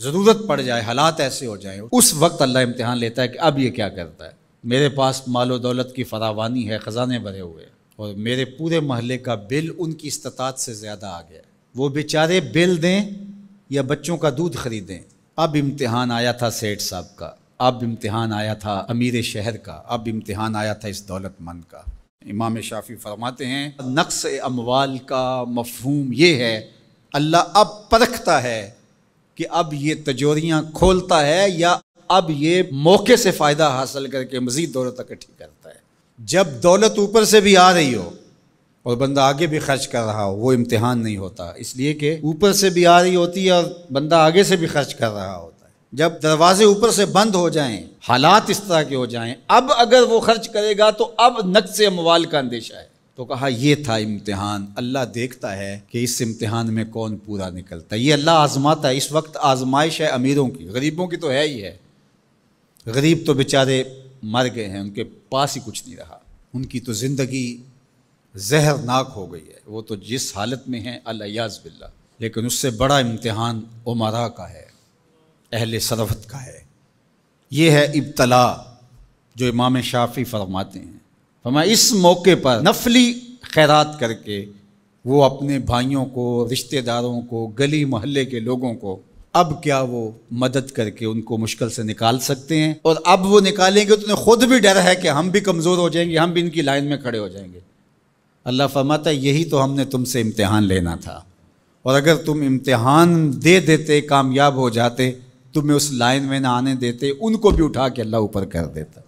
ज़रूरत पड़ जाए, हालात ऐसे हो जाए, उस वक्त अल्लाह इम्तहान लेता है कि अब ये क्या करता है। मेरे पास मालो दौलत की फरावानी है, ख़जाने भरे हुए और मेरे पूरे महल्ले का बिल उनकी इस्तात से ज़्यादा आ गया वो बेचारे बिल दें या बच्चों का दूध ख़रीदें? अब इम्तहान आया था सेठ साहब का, अब इम्तहान आया था अमीर शहर का, अब इम्तहान आया था इस दौलतमंद का। इमाम शाफी फरमाते हैं नक्स अमवाल का मफहूम ये है, अल्लाह अब परखता है कि अब ये तजोरियाँ खोलता है या अब ये मौके से फ़ायदा हासिल करके मज़ीद दौलत इकट्ठी करता है। जब दौलत ऊपर से भी आ रही हो और बंदा आगे भी खर्च कर रहा हो, वो इम्तिहान नहीं होता। इसलिए कि ऊपर से भी आ रही होती है और बंदा आगे से भी खर्च कर रहा होता है। जब दरवाजे ऊपर से बंद हो जाएँ, हालात इस तरह के हो जाएँ, अब अगर वो खर्च करेगा तो अब नक्स अमवाल का अंदेशा है। तो कहा, ये था इम्तिहान। अल्लाह देखता है कि इस इम्तिहान में कौन पूरा निकलता है। ये अल्लाह आजमाता है, इस वक्त आजमाइश है अमीरों की। गरीबों की तो है ही है। गरीब तो बेचारे मर गए हैं, उनके पास ही कुछ नहीं रहा। उनकी तो ज़िंदगी जहरनाक हो गई है। वो तो जिस हालत में है अलियाज़ बिल्ला। लेकिन उससे बड़ा इम्तहान उमरा का है, अहल सरफत का है। ये है इब्तला, जो इमाम शाफी फरमाते हैं। फरमा इस मौके पर नफली खैरात करके वो अपने भाइयों को, रिश्तेदारों को, गली मोहल्ले के लोगों को अब क्या वो मदद करके उनको मुश्किल से निकाल सकते हैं? और अब वो निकालेंगे तो उन्हें खुद भी डर है कि हम भी कमज़ोर हो जाएँगे, हम भी इनकी लाइन में खड़े हो जाएँगे। अल्लाह फरमाता, यही तो हमने तुमसे इम्तिहान लेना था। और अगर तुम इम्तिहान दे देते, कामयाब हो जाते, तुम्हें उस लाइन में ना आने देते, उनको भी उठा के अल्लाह ऊपर कर देता।